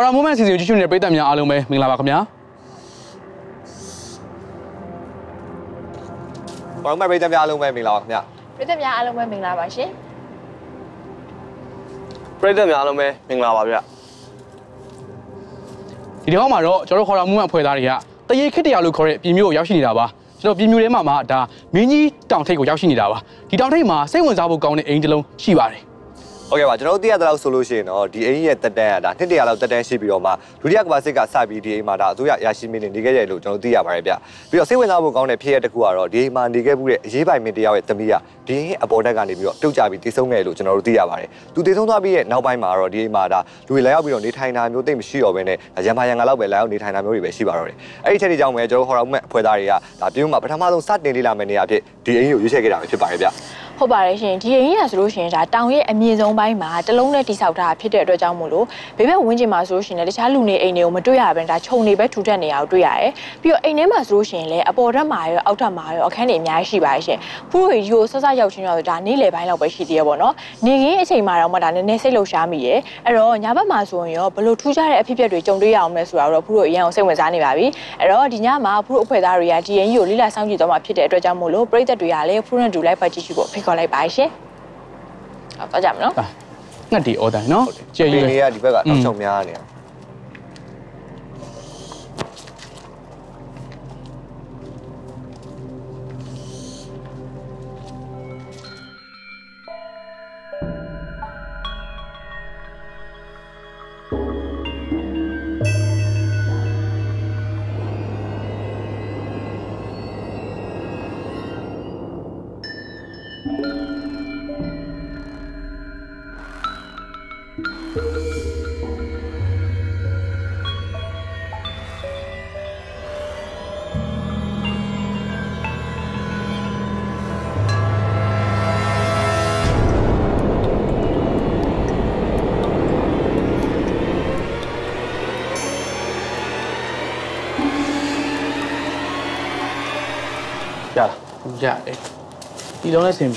Horror Moment စီစဉ်ကြည့်ရှုနေတဲ့ပရိသတ်များအားလုံးပဲမင်္ဂလာပါခင်ဗျာဘာလို့မပြည်သက်များလုံးပဲမင်္ဂလာပါခင်ဗျာပြည်သက်များအားလုံးပဲမင်္ဂလာပါရှင်ပရိသတ်များအားလုံးပဲမင်္ဂလာပါဗျဒီတစ်ခါမှာတော့ကျွန်တော်တို့ Horror Moment အဖွဲ့သားတွေကတရေခစ်တရားလို့ခေါ်တဲ့ပြည်မျိုးကိုရောက်ရှိနေတာပါကျွန်တော်ပြည်မျိုးထဲမှာမှဒါမင်းကြီးတောင်ထိပ်ကိုရောက်ရှိနေတာပါဒီတောင်ထိပ်မှာစိတ်ဝင်စားဖို့ကောင်းတဲ့အိမ်တစ်လုံးရှိပါတယ် ဟုတ်ကဲ့ပါကျွန်တော်တို့သိရသလောက်ဆိုလို့ရှိရင်တော့ဒီအိမ်ရဲ့တက်တန်းကဒါနှစ်တရာလောက်တက်တန်းရှိပြီးတော့မှဒုတိယကမ္ဘာစစ်ကစပြီးဒီအိမ်မှာဒါအစိုးရရရှိမင်းနေနေခဲ့ရလို့ကျွန်တော်တို့သိရပါတယ်ဗျပြီးတော့စိတ်ဝင်စားဖို့ကောင်းတဲ့ဖြစ်ရပ်တစ်ခုကတော့ဒီအိမ်မှာနေခဲ့မှုရဲ့အရေးပိုင်မင်းတယောက်ရဲ့သမီးကဒီအိမ်ရဲ့အပေါ်တက်ကနေပြီးတော့တုတ်ကြပြီးတည်ဆုံးခဲ့လို့ကျွန်တော်တို့သိရပါတယ်သူတည်ဆုံးသွားပြီးရဲ့နောက်ပိုင်းမှာတော့ဒီအိမ်မှာဒါလူတွေလာရောက်ပြီးတော့နေထိုင်တာမျိုးသိမရှိတော့ဘဲနဲ့ရံပါရံကလောက်ပဲလာရောက်နေထိုင်တာမျိုးတွေပဲရှိပါတော့တယ်အဲ့ဒီချက်တွေကြောင့်ပဲကျွန်တော်တို့ဟော်ရာမှုအဖွဲ့သားတွေကဒါပြည်မှာပထမဆုံးစတင်လေ့လာမယ့်နေရာဖြစ်ဒီအိမ်ကိုရွေးချယ်ခဲ့တာပဲဖြစ်ပါတယ်ဗျ ဟုတ်ပါတယ်ရှင်ဒီအရင်ကဆိုလို့ရှိရင်ဒါတောင်ရဲ့အမြင့်ဆုံးပိုင်းမှာတလုံးနဲ့တိဆောက်တာဖြစ်တဲ့အတွက်ကြောင့်မို့လို့ဘေးဘက်ဝင်းကျင်မှာဆိုလို့ရှိရင်လည်းတခြားလူနေအိမ်တွေကိုမတွေ့ရဘဲဒါခြုံနေပဲထူထပ်နေရအောင်တွေ့ရတယ်ပြီးတော့အိမ်ထဲမှာဆိုလို့ရှိရင်လည်းအပေါ်ထပ်မှာရောအောက်ထပ်မှာရောအခန်းတွေအများကြီးရှိပါတယ်ရှင်ဖူးရီရိုဆက်ဆက်ရောက်ချင်းတော့ဒါနေ့လယ်ပိုင်းလောက်ပဲရှိသေးရပေါ့နော်နေခင်းအချိန်မှာတော့မှဒါနည်းနည်းစိတ်လှုပ်ရှားမိတယ်အဲ့တော့ညဘက်မှာဆိုရင်ရောဘလို့ထူးခြားတဲ့အဖြစ်အပျက်တွေကြုံတွေ့ရအောင်လဲဆိုတာတော့ဖူးတို့အရင်အောင်စိတ်ဝင်စားနေပါပြီအဲ့တော့ဒီညမှာဖူးတို့အဖွဲ့သားတွေကဒီရင်ကြီးကိုလိလာစောင့်ကြည့်တော့မှဖြစ်တဲ့အတွက်ကြောင့်မို့လို့ပြည်သက်တွေကလည်းဖူးနဲ့ဒူလိုက်ပတ်ကြည့်ရှုဖို့ဖိတ်ခေါ်လိုက်ပါရှင်ဟုတ်တော့ကြမယ်နော်ဒါငှက်ဒီ order နော်ကြည့်ရဒီည်နေကဒီဘက်ကနောက်ချုပ်များနေတာရလားရတယ် ဒီလုံးနဲ့ဆင်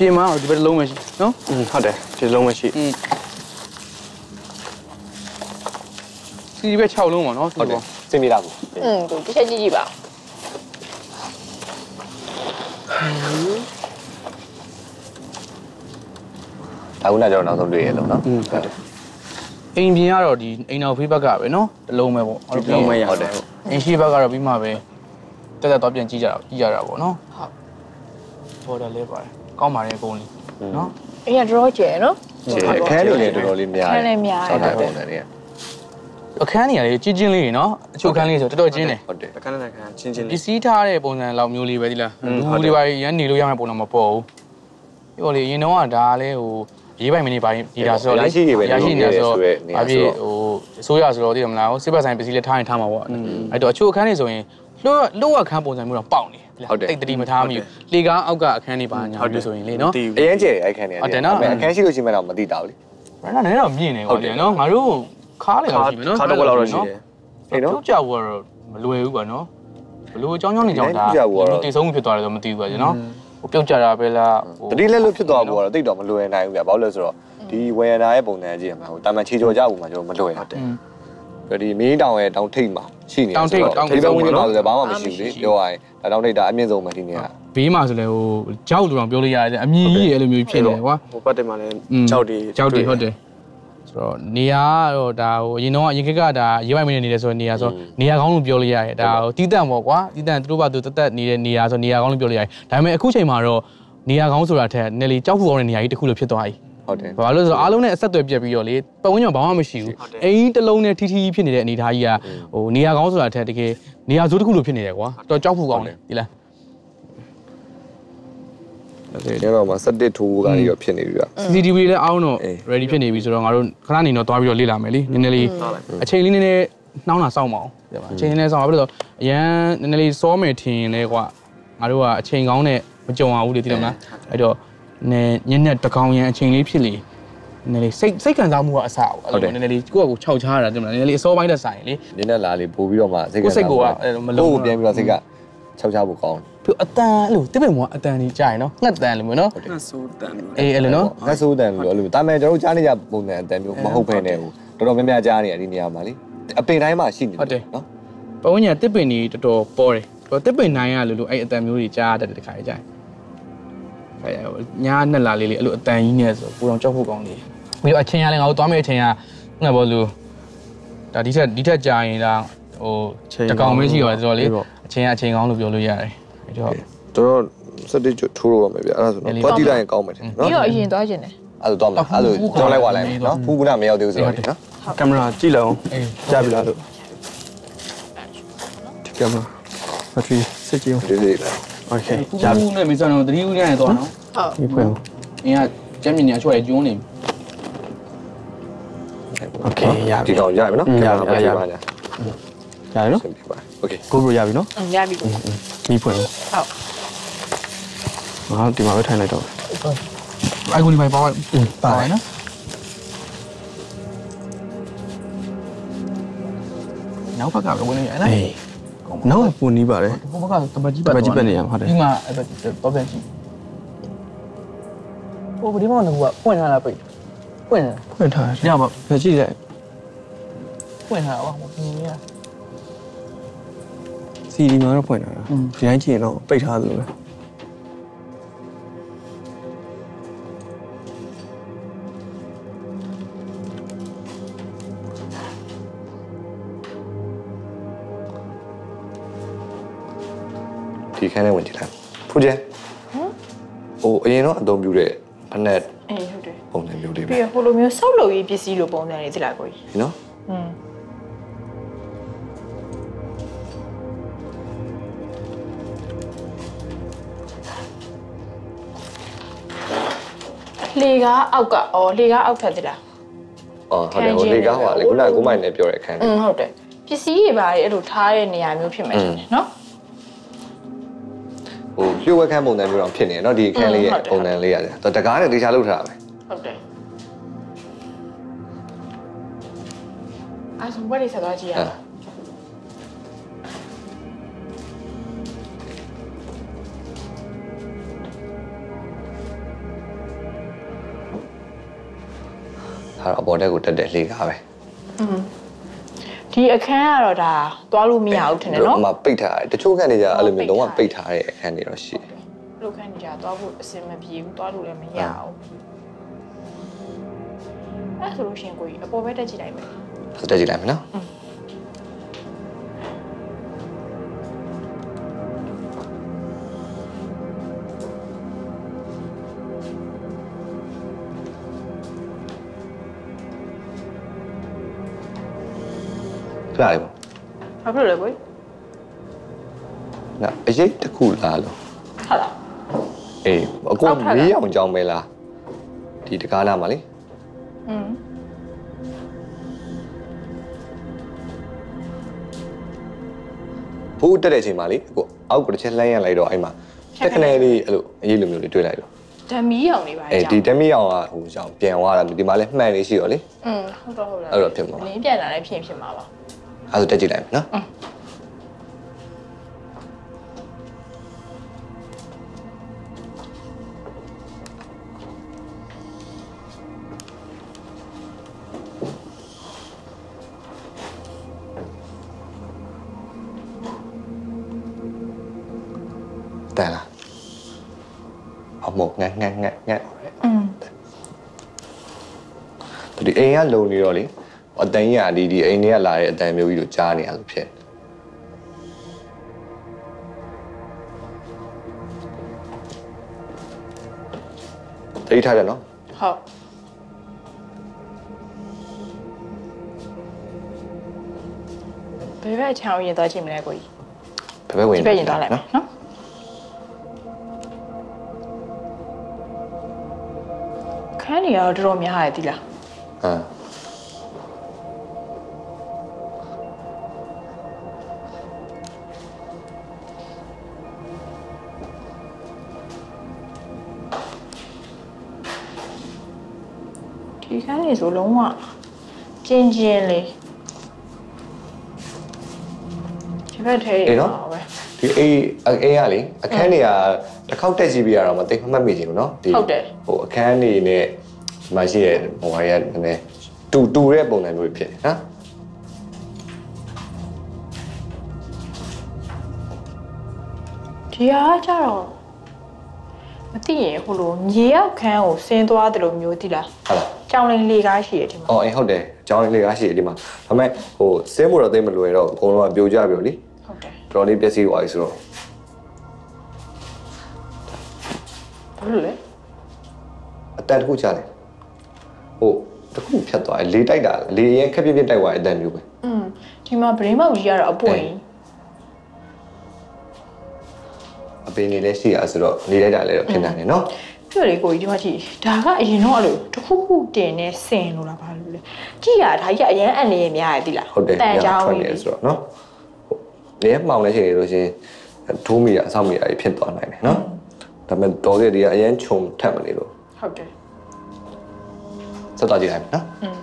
ပြေတယ်ပြင်မှာတော့ဒီဘက်တစ်လုံးပဲရှိနော် อืมဟုတ်တယ်ဒီလုံးမရှိ อืมစီဘက်6လုံးပါနော် ဟုတ်တယ်စင်ပြေတာကို อืมသူတစ်ချက်ကြည့်ကြည့်ပါ ဒါကကျွန်တော်နောက်ဆုံးတွေ့ရလို့နော် อืมဟုတ်တယ်အိမ်ပြင်ကတော့ဒီအိမ်တော်ဖေးဘက်ကပဲနော်တစ်လုံးပဲပေါ့ ဒီလုံးမရ ဟုတ်တယ် အိမ်ရှိဘက်ကတော့ပြီးမှပဲတက်တက်တော့ပြန်ကြည့်ကြတာကြည့်ကြတာပေါ့နော်ဟုတ်ဘော်ဒါလဲပါတယ် ကောင်းပါတယ်အကုန်လေးနော်အေးရတော့ကျဲနော်အခန်းလေးလည်းတော်တော်လေးများခန်းလေးများဆောတယ်က်တဲ့ပုံစံတွေကအခန်းနေရာလေးကြီးချင်းလေးနော်အချုပ်ခန်းလေးဆိုတော်တော်ချင်းတယ်ဟုတ်တယ်တခါနဲ့တခါချင်းချင်းပလေးစ္စည်းထားတဲ့ပုံစံလောက်မျိုးလေးပဲဒီလားอืมလူဟုတ်တယ်တွေပါရမ်းနေလို့ရမယ့်ပုံတော့မပေါ်ဘူးပြောလေရင်တော့ကဒါလည်းဟိုရေးပိုင်မနေပါရင်ဒီဒါဆိုတော့လေရရှိနေပဲရရှိနေဆိုဆိုတော့တဲ့နေရာအပြဆိုည့်တော့ဟိုအစိုးရဆိုတော့သိတယ်မလားဟိုစစ်ဘက်ဆိုင်ပစ္စည်းလည်းထားရင်ထားမှာပေါ့အဲ့တော့အချို့အခန်းတွေဆိုရင် လွတ်လွတ်အခန်းပုံစံမျိုးတော့ပေါက်နေဒီလားတိတ်တတိမထားမိဘူးလေကားအောက်ကအခန်းတွေပါညာမျိုးဆိုရင်လေနော်တီးအရင်ကျဲအဲ့ခန်းတွေကဟုတ်တယ်နော်အခန်းရှိလို့ရှိမှတော့မသိတာဘူးလေဘယ်နဲ့နည်းတော့မြင်နေဟုတ်ပါတယ်လေနော်ငါတို့ခါးလေလောက်ရှိမယ်နော်ခါတော့လောက်တော့ရှိတယ်အေးနော်ပြုတ်ကြဘူးကတော့မလွယ်ဘူးကွာနော်ဘလို့အကြောင်းကြောင်းနေကြောင်းဒါပြုတ်ကြဘူးကတော့တည်ဆုံးမှုဖြစ်သွားတယ်ဆိုမသိဘူးကွာကျွန်တော်ဟိုပြုတ်ကြတာပဲလားဟိုတတိလက်လို့ဖြစ်သွားဖို့ကတော့တိတ်တော့မလွယ်နိုင်ဘူးဗျဘာလို့လဲဆိုတော့ဒီဝယ်ရနာရဲ့ပုံစံကြည့်ရမှာဟိုတာမန်ခြေကြော်ကြဘူးမှာကျွန်တော်မလွယ်တာอืมဒီမင်းတောင်ရဲ့တောင်ထိပ်မှာ ရှိနေတောင်ထိပ်တောင်ထိပ်ဒီဘက်ဝင်နေမှာဆိုလည်းဘာမှမရှိဘူးလေမရှိဘူးပြောရရင်ဒါတောင်ထိပ်ဒါအမြင့်ဆုံးပဲဒီနေရာဘေးမှာဆိုလဲဟိုကြောက်တူတောင်ပြောလို့ရတယ်အမြင်ကြီးရဲ့အဲ့လိုမျိုးဖြစ်နေတယ်ကွာဟိုဘက်တက်မှာလည်းอืมကြောက်တီကြောက်တယ်ဟုတ်တယ်ဆိုတော့နေရာကတော့ဒါဟိုအရင်တော့အရင်ခက်ကဒါရေးပိုင်မနေနေတယ်ဆိုတော့နေရာဆိုနေရာကောင်းလို့ပြောလို့ရတယ်ဒါဟိုတီးတန့်ပေါ့ကွာတီးတန့်သူတို့ဘာသူတက်တက်နေတဲ့နေရာဆိုနေရာကောင်းလို့ပြောလို့ရတယ်ဒါပေမဲ့အခုချိန်မှာတော့နေရာကောင်းဆိုတာထက်နယ်လီကြောက်ဖို့ကောင်းတဲ့နေရာကြီးတစ်ခုလို့ဖြစ်သွားပြီ ဟုတ်တယ်ဘာလို့လဲဆိုတော့အားလုံးနဲ့အဆက်အသွယ်ပြတ်ပြီးတော့လေပတ်ဝန်းကျင်ဘာမှမရှိဘူးအိမ်တစ်လုံးနဲ့ထီထီဖြစ်နေတဲ့အနေအထားကြီးကဟိုနေရာကောင်းဆိုတာထက်တကယ်နေရာဇိုးတစ်ခုလို့ဖြစ်နေတယ်ကွာတော်ကြောက်ဖို့ကောင်းတယ်ဒီလားဒီနေရာမှာ17ထိုးကနေတော့ဖြစ်နေပြီဗျ CCTV လည်းအားလုံးတော့အေး ready ဖြစ်နေပြီဆိုတော့ငါတို့ခဏနေတော့သွားပြီးတော့လေ့လာမယ်လေနည်းနည်းလေးအချိန်လေးနည်းနည်းနှောင်းတာစောင့်မအောင်ဒီမှာအချိန်နည်းနည်းစောင့်ပါဘာလို့လဲဆိုတော့အရန်နည်းနည်းလေးစောမယ်ထင်ရင်လဲကွာငါတို့ကအချိန်ကောင်းနဲ့မကြုံအောင်ဘူးလေသိတယ်မလားအဲ့တော့ နည်းညက်ညက်တကောင်ရန်အချိန်လေးဖြစ်လေနည်းနည်းလေးစိတ်စိတ်ခံစားမှုကအဆပေါ့အဲ့လိုနည်းနည်းလေးကိုယ့်အကိုခြောက်ချားတာသိတယ်မလားနည်းနည်းလေးအစောပိုင်းတက်ဆိုင်လေနင်းနဲ့လာလေးပို့ပြီးတော့မှစိတ်ကကိုယ်စိတ်ကိုကအဲ့လိုမလုံးကိုယ်ကိုပြန်ပြီးတော့စိတ်ကခြောက်ခြားဖို့ကောင်းပြီးအတန်အဲ့လိုတစ်ပင်မောအတန်ကြီးကြာရင်နော်ငှက်တန်လို့မျိုးနော်ငါဆိုးတန်လို့အေးအဲ့လိုနော်ငါဆိုးတန်လို့အဲ့လိုတာမယ်ကျွန်တော်တို့ကြားနေကြပုံစံအတန်မျိုးမဟုတ်ဘဲနဲ့ဟိုတော်တော်များများကြားနေရဒီနေရာမှာလေအပင်တိုင်းမှာရှိနေနော်ပဝန်းကျင်တစ်ပင်ကြီးတော်တော်ပေါ်တယ်ဟိုတစ်ပင်နိုင်ရလို့လို့အဲ့အတန်မျိုးတွေကြားတတ်တယ်တခါကြီးကြာရင် အဲ့ဟိုညာနှစ်လာလေးလေးအဲ့လိုအတန်ကြီးနဲ့ဆိုပူတော်ကြောက်ဖို့ကောင်းတယ်ပြီးတော့အချင်းရလဲငါတို့သွားမယ့်အချင်းကငါဘောလို့ဒါဒီထက်ဒီထက်ကြာရင်ဒါဟိုတကောင်ပဲရှိရတယ်ဆိုတော့လေအချင်းကအချင်းကောင်းလို့ပြောလို့ရတယ်အဲ့တော့တော်တော်စက်တိချိုးထိုးလို့ပါမယ်ဗျအဲ့ဒါဆိုတော့သွားကြည့်လိုက်ရင်ကောင်းမယ်တယ်နော်ပြီးတော့အရင်သွားခြင်းတယ်အဲ့ဒါတော့မယ်အဲ့ဒါကြောင်းလိုက်ပါလိုက်နော်ဖူးကနာမရောက်သေးဘူးဆိုတော့နော်ကင်မရာကြည့်လိုက်အောင်အေးကြားပြီလားလို့ဒီကင်မရာဘက်ထရီစစ်ကြည့်အောင်ဒီလေးလာ โอเค ဘူး ကြားပြီ နဲ့မစံတော့တတိဦးနဲ့တော့နော် ဟုတ် ဒီဖွင့်အောင် အင်းကကျမ်းမြင်ညာချွတ်ရကျွန်းနေ โอเคရပြီ ဒီကောင်ရပြီနော် ရ ရ ပြီ ပါ ရ ရ ပြီ ပါ ရတယ်နော် ဆင်ပြပါโอเค ကိုဘရိုရပြီနော် အင်းရပြီဟုတ် ဒီဖွင့်အောင် ဟုတ် ငါဒီမှာပဲထိုင်လိုက်တော့ အိုင်ကွန်ဒီမိုင်ပါပါ อืมပါ နော်နောက်ဘက်ကပဲဝင်နေရလား အေး နောက်ကပူနီးပါတယ်ဘုဘကတပတ်ကြီးပတ်တပတ်ကြီးပတ်နေရမှာဟုတ်တယ်ဒီမှာအဲ့ဒါတော့ပြန်ကြည့်ဟိုဒီမှာကပွင့်ထားလားပိတ်ပွင့်ဖွင့်ထားတယ်ညပါဖကြည့်လိုက်ပွင့်ထားတာဟောဒီနေ့ကစီဒီမှာတော့ဖွင့်ထားတာอืมဒီတိုင်းကြည့်ရင်တော့ပိတ်ထားသလိုပဲ ဒီခန်းထဲဝင်ကြည့်လိုက်ဖူးကျဲဟိုအရင်တော့အသုံးပြုတဲ့ဖက်နဲ့ အေးဟုတ်တယ် ပုံစံမျိုးလေးပဲ ပြီးတော့ဟိုလိုမျိုးစောက်လုပ်ရေးပစ္စည်းလိုပုံစံလေးသိလားကိုကြီး နော် อืมလေကားအောက်ကအော်လေကားအောက်ထက်သလား အော်ဟုတ်တယ်ဟိုလေကားဟိုလေခုနကကိုမိုင်နဲ့ပြောတဲ့အခန်း อื လေး มဟုတ်တယ်ပစ္စည်းတွေပါလေအဲ့လိုထားတဲ့နေရာမျိုးဖြစ်မယ်ထင်တယ်နော် ဟိုလျှို့ဝှက်ခန်းပုံစံမျိုးတော့ဖြစ်နေတယ်နော်ဒီအခန်းလေးရဲ့ပုံစံလေးရတယ်တော့တကားနဲ့တေချာလောက်ထားတာပဲဟုတ်တယ်အဲ့ဆိုဘယ်လိုဆက်သွားကြည့်ရအဲလဲဒါတော့အပေါ်တက်ကိုတက်တဲ့လေကားပဲ ဒီအခန်းကတော့ဒါသွားလို့မရဘူးထင်တယ်နော်အမပိတ်ထားတယ်တချို့ခန်းတွေကျအဲ့လိုမျိုးလုံးဝပိတ်ထားတဲ့အခန်းတွေတော့ရှိတယ်လို့ခန်းကြီးကသွားဖို့အဆင်မပြေဘူးသွားလို့လည်းမရဘူးအဲ့ဆိုလို့ရှိရင်ကိုကြီးအပေါ်ပဲတက်ကြည့်လိုက်မယ်ဆက်တက်ကြည့်လိုက်မယ်နော် ပြရတယ်ပေါ့ ဘာဖြစ်လို့လဲကိုကြီး နော်အရေးတစ်ခုလားလို့ ဟုတ်လား အေးအကူ အောက်ထပ်လား မီးအောင်ကြောင်းပဲလားဒီတကားလားမလေး อืม ဘူးတက်တဲ့အချိန်မှာလေအကူအောက်ကတစ်ချက်လှမ်းရလိုက်တော့အဲ့မှာတက်ခနဲလေးအဲ့လိုအရေးလိုမျိုးလေးတွေ့လိုက်တော့ ဓမီအောင်နေပါ အေး ကြောင် ဒီတမီအောင်ကဟိုကြောင်းပြန်သွားတာဒီမှာလဲမှန်လေးရှိရောလေ อืมဟုတ်တော့ဟုတ်လား အဲ့တော့ဖြစ်မှာပါ လင်းပြန်လာလည်းဖြစ်ရင်ဖြစ်မှာပါ အဲ့ဒါတက်ကြည့်လိုက်မယ်နော်တန်လားအမောငက်ငက်ငက်ငက်อืมဒီ အိမ်ကလုံနေတော့လေအတန်ကြီးကဒီဒီအိမ်တွေကလာတဲ့အတန်မျိုးကြီးတို့ကြားနေရလို့ဖြစ်တိတ်ထားတယ်နော်ဟုတ်ဘယ်ဘက်ချောင်းရင်သွားကြည့်မလဲကိုကြီးဘယ်ဘက်ဝင်ဒီဘက်ရင်သွားလိုက်မယ်နော်ခန်းနေရတော့တော်တော်များရတယ်ဒီလားဟမ် ဒီခန်းနေဆိုလုံးဝကျင်းကျင်းလေးဒီဘက်ထဲရပါပဲ ဒီ ဒီအေးအေးရလေအခန်းတွေကတစ်ခေါက်တက်ကြည့်ပြရတော့မသိမှတ်မိချင်ဘူးเนาะဟိုအခန်းတွေနဲ့ဒီမှာရှိရဲ့ဟိုဟာရနည်းနည်းတူတူတဲ့ပုံစံမျိုးတွေဖြစ်တယ်နော် ဒီဟာကကြတော့မသိရင်ဟိုလိုမြေရောက်ခန်းကိုဆင်းသွားတယ်လို့မျိုးသိလား ဟုတ်လား ကြောင်လင်းလေးကားရှိရဒီမှာအော်အေးဟုတ်တယ်အကြောင်းလေးကရှိတယ်ဒီမှာဒါပေမဲ့ဟိုစင်းမှုတော့သိမလွယ်တော့အကုန်လုံးကပြိုကျပြိုလေဟုတ်တယ်တော်တော်လေးပျက်စီးသွားပြီဆိုတော့ဘာလို့လဲအတန်တစ်ခုချတယ်ဟိုတစ်ခုဖြတ်သွားတယ်လေတိုက်တာလေရင်ခက်ပြက်ပြက်တိုက်သွားတဲ့အတန်မျိုးပဲอืมဒီမှာဗရင်းမောက်ကြီးကတော့အပွင့်အပင်နေလည်းရှိရဆိုတော့လေတိုက်တာလည်းတော့ဖြစ်နိုင်တယ်နော်ပြ ည့်လေကိုကြီးဒီမှာကြည့်ဒါကအရင်တော့အဲ့လိုတစ်ခုခုတင်နေစင်လို့လားဘာလို့လဲကြည့်ရဒါကြီးကအရင်အန်နေရများရည်သီလားဟုတ်တယ်တန်ချောင်းထွက်နေကြီးဆိုတော့နော်ဟိုလေမှောင်နေရှိနေလို့ရှရင်ထိုးမိတာအဆောက်မိတာဖြစ်သွားနိုင်တယ်နော်ဒါပေမဲ့တော်တဲ့ဒီကအရင်ခြုံထက်မနေလို့ဟုတ်တယ်ဆက်သွားကြည့်လိုက်မယ်နော်อืม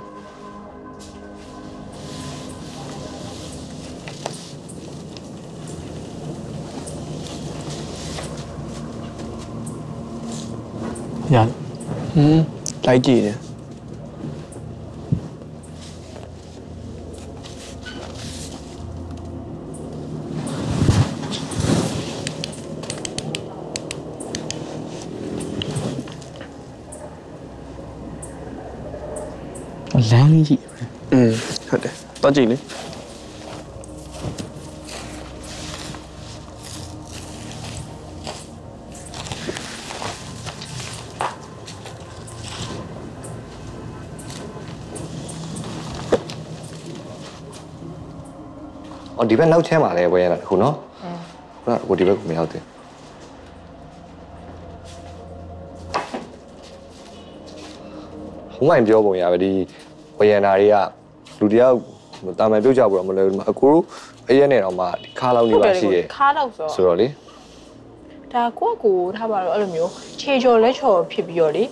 ရတယ်ဟင်းလိုက်ကြည့်တယ်လမ်း အော်ဒီဘက်နောက်ချမ်းပါလေဝယ်ရတာတခုနော်ဟုတ်ကဲ့ကိုဒီဘက်ကမရောက်သေးဘူးဟိုမိုင်ပြောပုံရပဲဒီဝယ်ရတာတွေကလူတယောက်တာမန်ပြုတ်ကြဘူးတော့မလွယ်ဘူးဒီမှာအကူအရက်နဲ့တော့မှဒီခါလောက်နေပါရှိရဲ့ ခါတော့ဆို ဆိုတော့လေ ဒါကိုကကိုထားပါတော့အဲ့လိုမျိုးခြေချော်လက်ချော်ဖြစ်ပြီးတော့လေ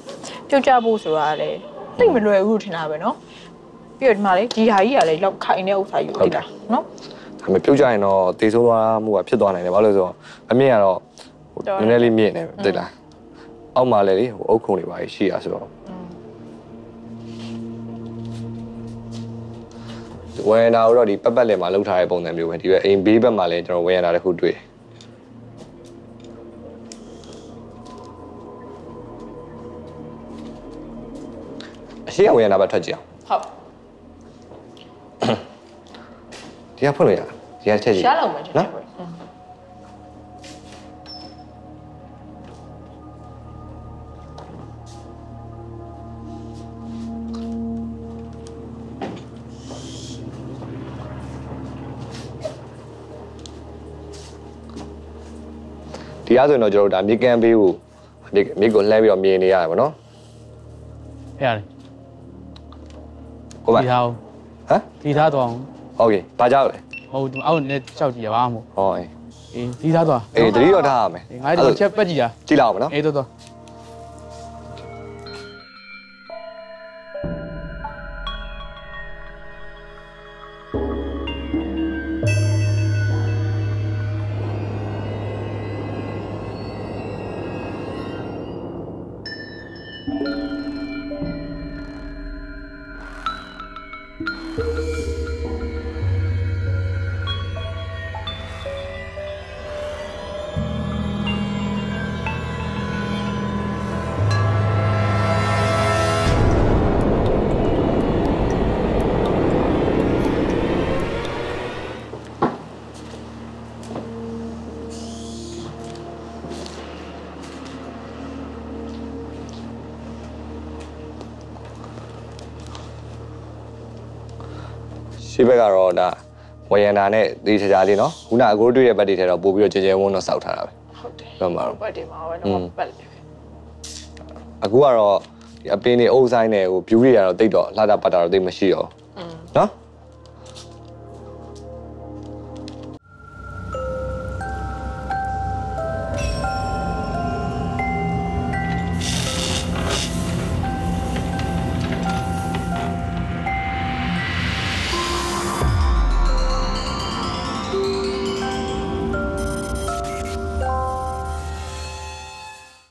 ပြုတ်ကြဖို့ဆိုတာကလည်းသိပ်မလွယ်ဘူးလို့ထင်တာပဲเนาะပြီးတော့ဒီမှာလေဒီဟာကြီးကလည်းလောက်ခိုင်တဲ့ဥစ္စာယူလိုက်တာเนาะ ဒါပေမဲ့ပြုတ်ကြရင်တော့တေဆုံးသွားမှုကဖြစ်သွားနိုင်တယ်ဘာလို့လဲဆိုတော့အမြင့်ကတော့ဟိုနည်းနည်းလေးမြင့်နေတယ်သိလားအောက်မှာလည်းလေဟိုအုတ်ခုံတွေပါရှိရဆိုတော့ဝယ်နာတော့ဒီပတ်ပတ်လည်မှာလောက်ထားတဲ့ပုံစံမျိုးပဲဒီဘက်အိမ်ဘေးဘက်မှာလည်းကျွန်တော်ဝယ်ရတာတစ်ခုတွေ့အရှိအဝယ်ရနာဘက်ထွက်ကြည့်အောင်ဟုတ် ဒီကဖွင့်လို့ရလားဒီကချက်ကြည့်ရှားလောက်မှထင်တယ်နော်ပဲอืมဒီအားဆိုရင်တော့ကျွန်တော်တို့ဒါမြေကန်ဘေးကိုမြေမြေကိုလှမ်းပြီးတော့မြင်နေရတယ်ဗောနော်ရတယ်ကိုမဒီဟာကိုဟမ်ဒီသားသွားအောင် โอเคဘာကြောက်လဲ ဟုတ်ဒီအောက်နဲ့ကြောက်ကြည့်ရပါမို့ ဟောအေး အေးဒီသားသွား အေးတတိတော့ထားရမယ် အေးငါတို့ချက်ပက်ကြည့်တာ ကြည့်လောက်အောင်မနော် အေးတော့တော့ ရှေ့ဘက်ကတော့ဒါဝယန္တာနဲ့ဒီချာချာလေးနော်ခုနအကိုတွေ့ရဲ့ဘက်တွေထဲတော့ပို့ပြီးတော့ကြဲကြဲဝန်းတော့စောက်ထားတာပဲဟုတ်တယ်ဟုတ်မှာတော့ဘတ်တယ်မှာပဲတော့ပတ်တယ်ပဲအခုကတော့ဒီအပင်းတွေအုပ်ဆိုင်နဲ့ဟို view တွေကတော့တိတ်တော့လှတာပတ်တာတော့တိတ်မရှိတော့ဘူးနော်